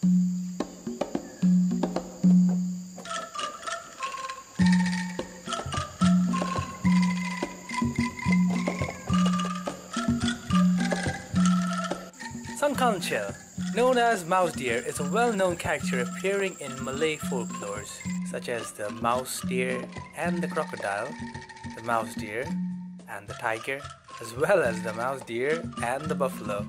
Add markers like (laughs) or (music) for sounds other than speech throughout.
Sang Kancil, known as mouse deer, is a well-known character appearing in Malay folklores such as the mouse deer and the crocodile, the mouse deer and the tiger, as well as the mouse deer and the buffalo.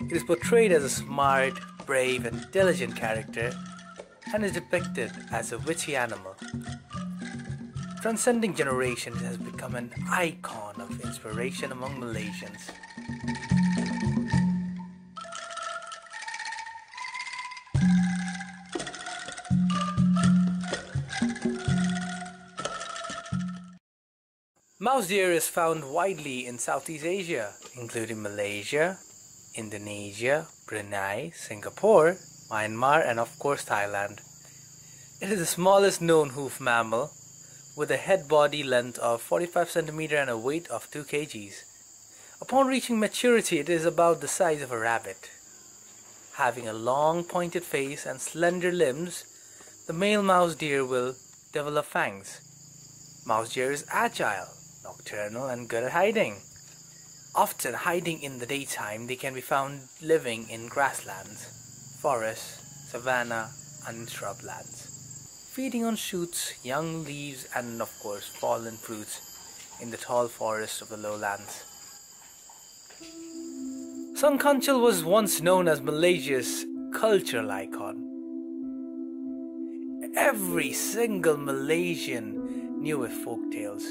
It is portrayed as a smart, brave, and diligent character and is depicted as a witty animal. Transcending generations, has become an icon of inspiration among Malaysians. Mouse deer is found widely in Southeast Asia, including Malaysia, Indonesia, Brunei, Singapore, Myanmar, and of course Thailand. It is the smallest known hoof mammal with a head body length of 45 cm and a weight of 2 kg. Upon reaching maturity, it is about the size of a rabbit. Having a long pointed face and slender limbs, the male mouse deer will develop fangs. Mouse deer is agile, nocturnal, and good at hiding. Often hiding in the daytime, they can be found living in grasslands, forests, savanna, and shrublands, feeding on shoots, young leaves, and of course fallen fruits in the tall forests of the lowlands. Sang Kancil was once known as Malaysia's cultural icon. Every single Malaysian knew its folk tales.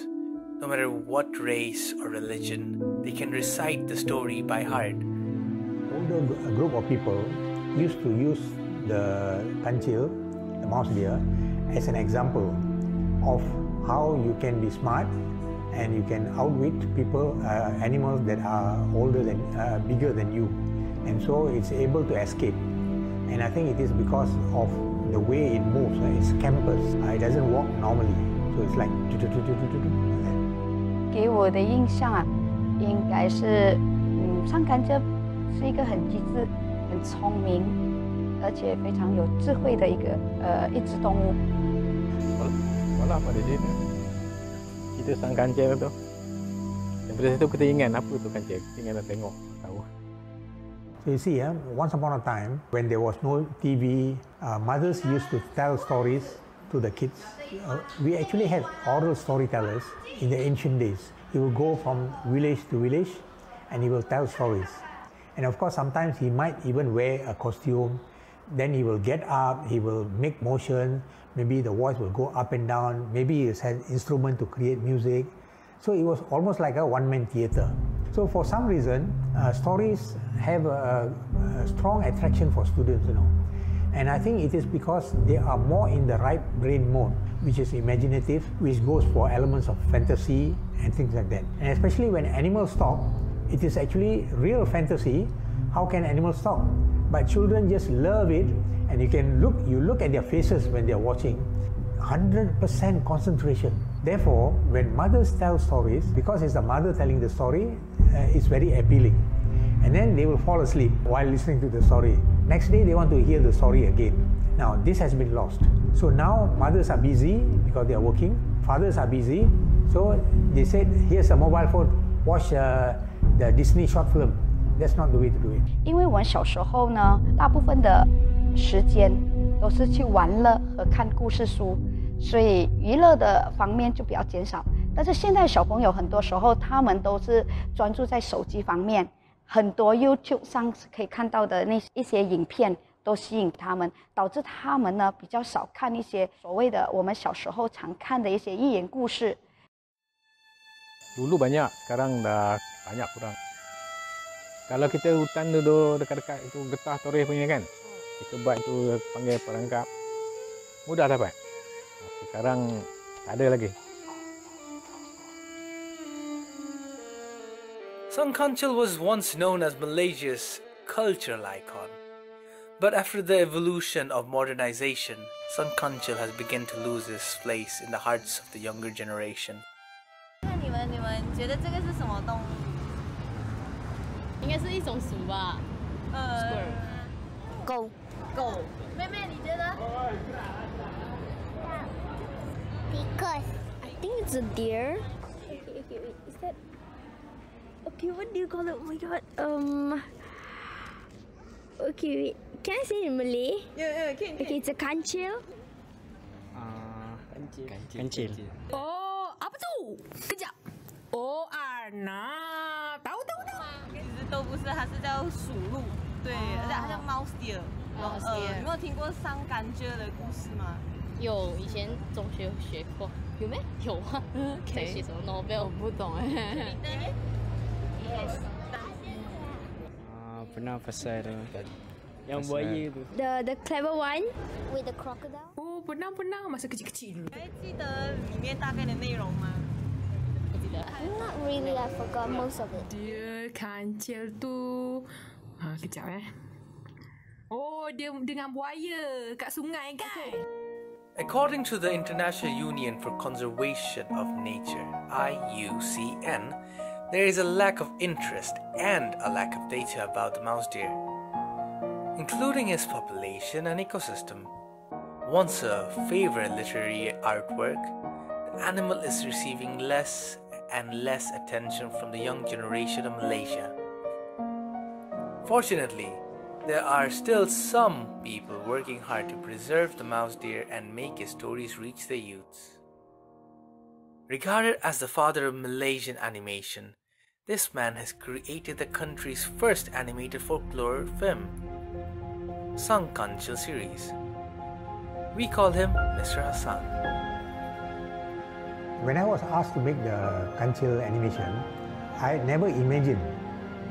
No matter what race or religion, they can recite the story by heart. Older group of people used to use the kancil, the mouse deer, as an example of how you can be smart and you can outwit people, uh, animals that are older than, uh, bigger than you. And so it's able to escape. And I think it is because of the way it moves. Uh, it's campus. Uh, it doesn't walk normally. So it's like 给我的印象啊应该是嗯上甘蔗是一个很机智很聪明而且非常有智慧的一个呃一只动物。我老婆的这个记得上甘蔗了都不对应该那不是都感觉应该的等我等我 so you see ah, once upon a time when there was no tv mothers used to tell stories to the kids. Uh, we actually had oral storytellers in the ancient days. He will go from village to village and he will tell stories. And of course, sometimes he might even wear a costume. Then he will get up, he will make motion. Maybe the voice will go up and down. Maybe he has an instrument to create music. So it was almost like a one-man theater. So for some reason, uh, stories have a, a strong attraction for students, you know. And I think it is because they are more in the right brain mode, which is imaginative, which goes for elements of fantasy and things like that. And especially when animals talk, it is actually real fantasy. How can animals talk? But children just love it, and you can look, you look at their faces when they're watching, 100% concentration. Therefore, when mothers tell stories, because it's the mother telling the story, uh, it's very appealing And then they will fall asleep while listening to the story. Next day, they want to hear the story again. Now, this has been lost. So now, mothers are busy because they are working, fathers are busy. So they said, here's a mobile phone, watch uh, the Disney short film. That's not the way to do it. 因为我们小时候呢，大部分的时间都是去玩乐和看故事书，所以娱乐的方面就比较减少。但是现在小朋友很多时候他们都是专注在手机方面， 很多 YouTube 上可以看到的那一些影片都吸引他们，导致他们呢比较少看一些所谓的我们小时候常看的一些寓言故事。Dulu banyak, sekarang dah banyak kurang. Kalau kita hutan duduk dekat-dekat itu getah toreh punya kan, kita buat itu panggil perangkap, mudah dapat. Sekarang tak ada lagi. Sang Kancil was once known as Malaysia's cultural icon. But after the evolution of modernization, Sang Kancil has begun to lose its place in the hearts of the younger generation. 那你们，你们觉得这个是什么动物？应该是一种鼠吧。呃，狗。狗。妹妹，你觉得？Because I think it's a deer. Okay, okay, wait. Is that okay? What do you call it? Oh my god. Um. Okay, wait. Can I say it in Malay? Yeah, yeah, can, Okay, it's a kancil. Kancil. Oh, apa tu? Kejap. Oh, Arnab. Tahu, tahu, tahu. 其实都不是，它是叫鼠鹿，对，而且它叫 mouse deer。 Mouse 呃 deer 你没有听过伤甘蔗的故事吗？有(laughs) (laughs) 以前中学学过，有没？有啊，在写什么 novel？我不懂哎。你呢？ Ah, pernah pasal yang buaya tu. The the clever one with the crocodile. Oh, pernah, pernah. Masa kecil-kecil dulu. 还记得里面大概的内容吗？不记得。 Not really. I forgot most of it. Dia kancil tu. Ha, kejap eh. Oh, dia dengan buaya kat sungai kan? According to the International Union for Conservation of Nature, IUCN, there is a lack of interest and a lack of data about the mouse deer, including its population and ecosystem. Once a favorite literary artwork, the animal is receiving less and less attention from the young generation of Malaysia. Fortunately, there are still some people working hard to preserve the mouse deer and make its stories reach the youths. Regarded as the father of Malaysian animation, this man has created the country's first animated folklore film, Sang Kancil series. We call him Mr. Hassan. When I was asked to make the Kancil animation, I never imagined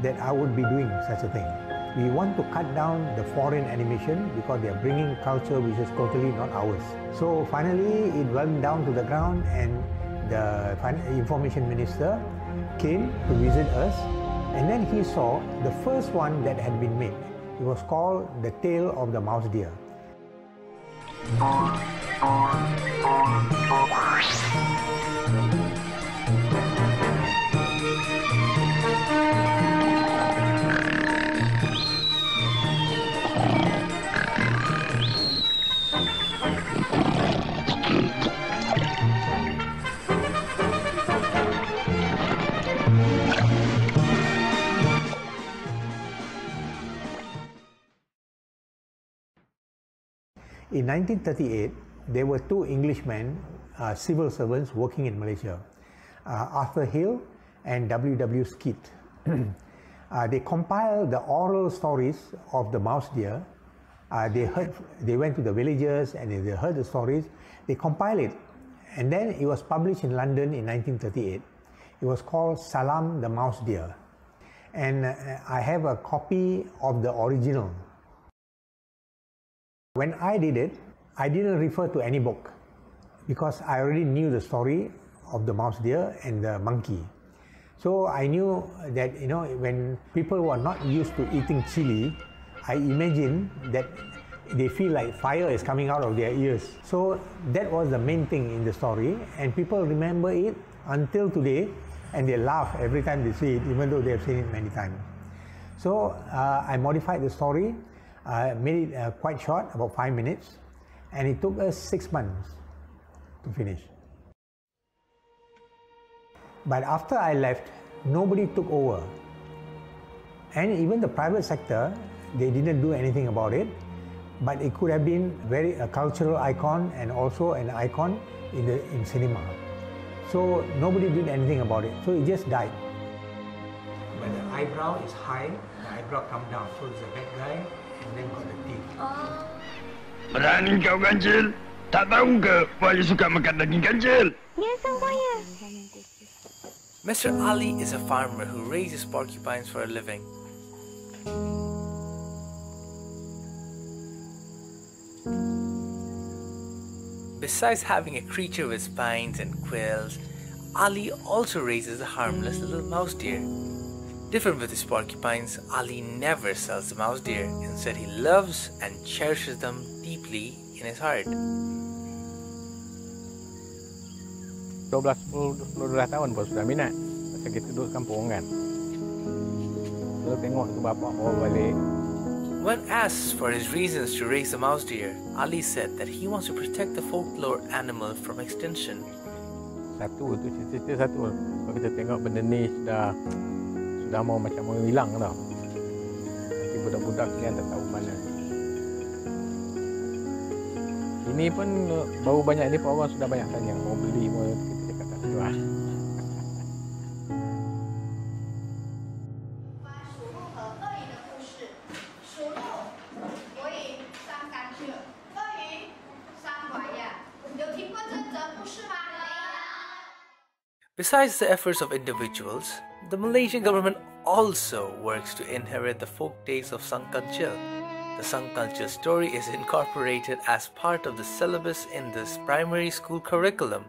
that I would be doing such a thing. We want to cut down the foreign animation because they are bringing culture which is totally not ours. So finally, it went down to the ground and the information minister came to visit us and then he saw the first one that had been made. It was called The Tale of the Mouse Deer. In 1938, there were two Englishmen, uh, civil servants working in Malaysia, uh, Arthur Hill and W.W. Skeat. (clears throat) uh, they compiled the oral stories of the mouse deer. Uh, they heard, they went to the villages and they, they heard the stories. They compiled it, and then it was published in London in 1938. It was called Salam the Mouse Deer, and uh, I have a copy of the original. When I did it, I didn't refer to any book because I already knew the story of the mouse deer and the monkey. So I knew that you know when people were not used to eating chili, I imagine that they feel like fire is coming out of their ears. So that was the main thing in the story, and people remember it until today, and they laugh every time they see it, even though they have seen it many times. So uh, I modified the story, uh, made it uh, quite short, about five minutes, and it took us six months to finish. But after I left, nobody took over. And even the private sector, they didn't do anything about it. But it could have been very a cultural icon and also an icon in the in cinema. So nobody did anything about it. So it just died. But the eyebrow is high, the eyebrow come down. So it's a bad guy and then got the teeth. Berani kau kancil? Tak tahu ke buaya suka makan daging kancil? Yes, buaya. Mr. Ali is a farmer who raises porcupines for a living. Besides having a creature with spines and quills, Ali also raises a harmless little mouse deer. Different with his porcupines, Ali never sells the mouse deer. Instead, he loves and cherishes them deeply in his heart. 12 10 12 tahun sudah minat kita duduk kampung kan. Lalu tengok tu bapak bawa balik When asked for his reasons to raise the mouse deer, Ali said that he wants to protect the folklore animal from extinction. Satu tu cerita satu. Kalau kita tengok benda ni sudah dah mau macam mau hilang lah. Nanti budak-budak ni kan tak tahu mana. Ini pun baru banyak ni pun orang sudah banyak tanya mau beli mau kita cakap tak jual. Lah. Besides the efforts of individuals, the Malaysian government also works to inherit the folk tales of Sang Kancil. The Sang Kancil story is incorporated as part of the syllabus in this primary school curriculum.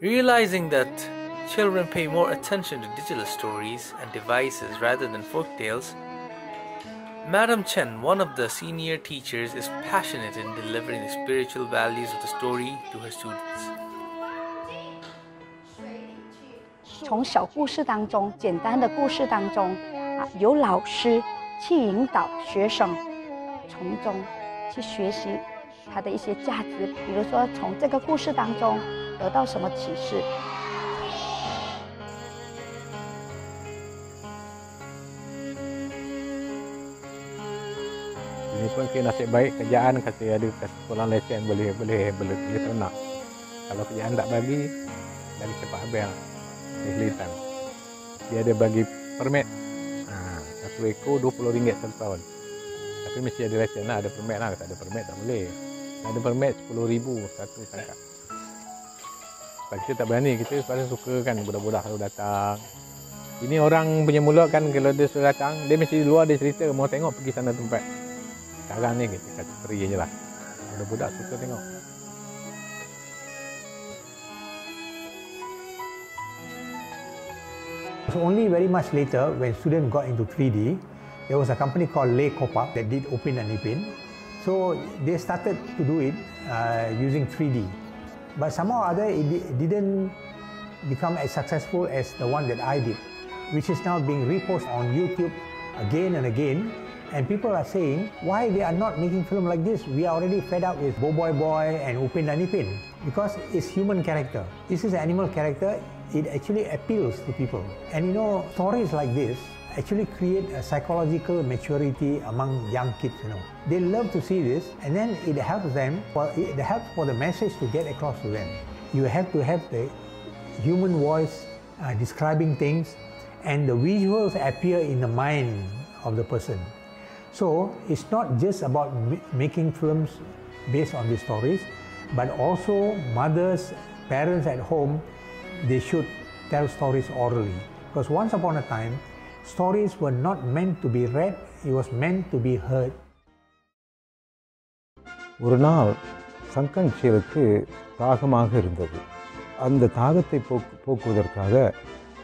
Realizing that children pay more attention to digital stories and devices rather than folk tales, Madam Chen, one of the senior teachers, is passionate in delivering the spiritual values of the story to her students. 从小故事当中，简单的故事当中，啊，由老师去引导学生，从中去学习他的一些价值，比如说从这个故事当中得到什么启示。Ini pun ke nasib baik kerjaan kata ada kat sekolah lesen boleh boleh boleh boleh ternak. Kalau kerjaan tak bagi dari cepat habis Kesulitan. Dia ada bagi permit. Ha, satu ekor RM20 satu tahun. Tapi mesti ada lesen lah, ada permit lah. Tak ada permit tak boleh. Ada permit RM10,000 satu tangkap. Sebab kita tak berani, kita paling suka kan budak-budak kalau datang. Ini orang punya mulut kan kalau dia sudah datang, dia mesti di luar dia cerita mau tengok pergi sana tempat. Sekarang ni kita kata free je lah. Budak-budak suka tengok. Was only very much later when students got into 3D, there was a company called Les' Copaque that did Upin and Ipin. So they started to do it uh, using 3D. But somehow or other it didn't become as successful as the one that I did, which is now being reposted on YouTube again and again. And people are saying, why they are not making film like this? We are already fed up with BoBoiBoy and Upin and Ipin. Because it's human character. This is animal character. It actually appeals to people. And you know, stories like this actually create a psychological maturity among young kids, you know. They love to see this and then it helps them, it helps for the message to get across to them. You have to have the human voice uh, describing things and the visuals appear in the mind of the person. So it's not just about ma- making films based on these stories, but also mothers, parents at home, they should tell stories orally. Because once upon a time, stories were not meant to be read, it was meant to be heard. ஒரு நாள் சங்கன் சேலுக்கு தாகமாக இருந்தது அந்த தாகத்தை போக்கு போக்குவதற்காக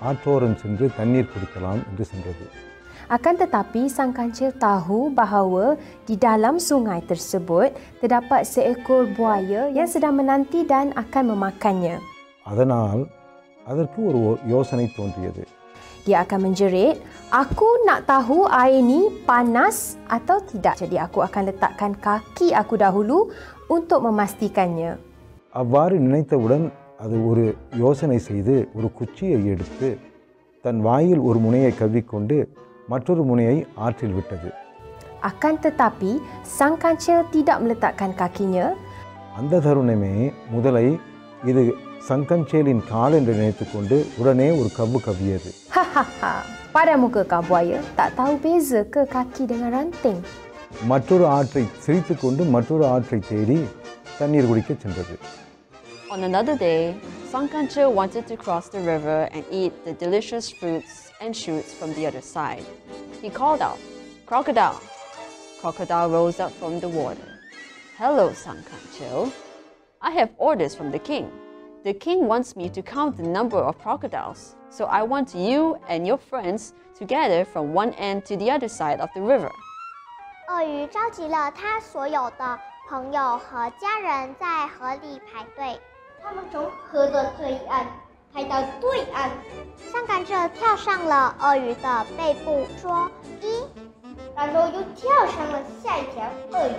ஆற்றோரம் சென்று தண்ணீர் குடிக்கலாம் என்று சென்றது Akan tetapi sang kancil tahu bahawa di dalam sungai tersebut terdapat seekor buaya yang sedang menanti dan akan memakannya. அதனால் அதற்கு ஒரு யோசனை தோன்றியது Dia akan menjerit, aku nak tahu air ni panas atau tidak. Jadi aku akan letakkan kaki aku dahulu untuk memastikannya. அவ்வாறு நினைத்தவுடன் அது ஒரு யோசனை செய்து ஒரு குச்சியை எடுத்து தன் வாயில் ஒரு முனையை கவ்விக்கொண்டு மற்றொரு முனையை ஆற்றில் விட்டது Akan tetapi, sang kancil tidak meletakkan kakinya அந்த தருணமே முதலை இது சங்கஞ்சேலின் கால் என்று நினைத்துக்கொண்டு உடனே ஒரு கவ்வு கவ்வியது மற்றொரு ஆற்றை மற்றொரு ஆற்றை தேடி தண்ணீர் குடிக்க சென்றது On another day, Sang Kancil wanted to cross the river and eat the delicious fruits and shoots from the other side. He called out, Crocodile! Crocodile rose up from the water. Hello, Sang Kancil. I have orders from the king. The king wants me to count the number of crocodiles, so I want you and your friends to gather from one end to the other side of the river. 鳄鱼召集了他所有的朋友和家人在河里排队，他们从河的这一岸排到对岸。上甘蔗跳上了鳄鱼的背部，说：“一、 然后又跳上了下一条鳄鱼，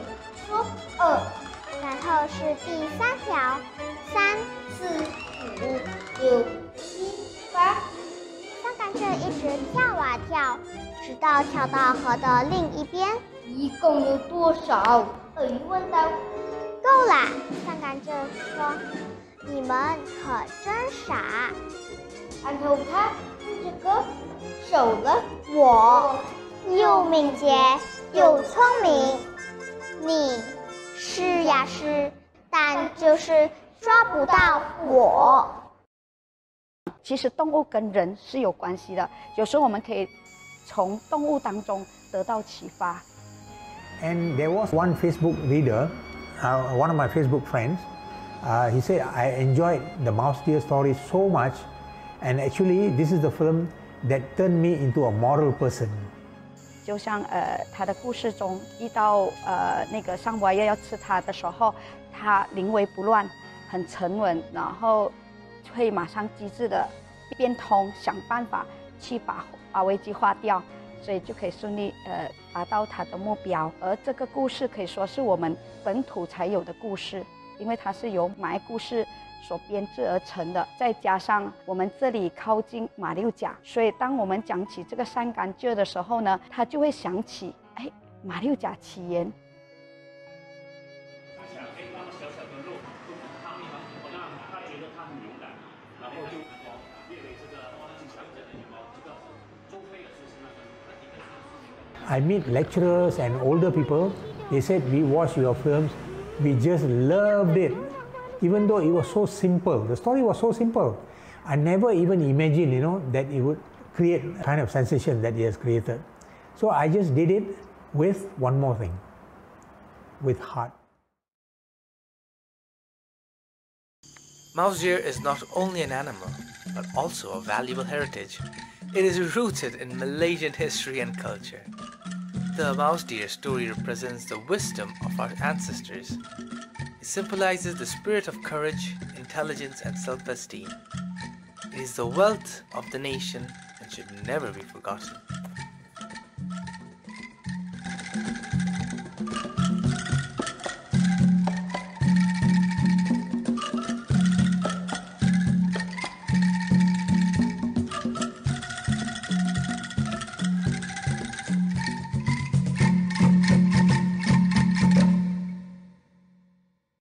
说二， 然后是第三条，三四五六七八，三甘蔗一直跳啊跳，直到跳到河的另一边。一共有多少？鳄鱼问道。够啦，三甘蔗说，你们可真傻。然后他这个手了，我又敏捷又聪明，你是呀是，但就是抓不到我。其实动物跟人是有关系的，有时候我们可以从动物当中得到启发。And there was one Facebook reader, uh, one of my Facebook friends. Uh, he said, I enjoyed the Mouse Deer story so much, and actually, this is the film that turned me into a moral person. 就像呃，他的故事中遇到呃那个上伯爷要吃他的时候，他临危不乱，很沉稳，然后会马上机智的变通，想办法去把把危机化掉，所以就可以顺利呃达到他的目标。而这个故事可以说是我们本土才有的故事，因为它是由埋故事所编制而成的，再加上我们这里靠近马六甲，所以当我们讲起这个三杆雀的时候呢，他就会想起，哎，马六甲起源。I meet lecturers and older people. They said we watch your films. We just loved it. Even though it was so simple, the story was so simple. I never even imagined, you know, that it would create kind of sensation that it has created. So I just did it with one more thing, with heart. Mouse deer is not only an animal, but also a valuable heritage. It is rooted in Malaysian history and culture. The mouse deer story represents the wisdom of our ancestors. It symbolizes the spirit of courage, intelligence, and self esteem. It is the wealth of the nation and should never be forgotten.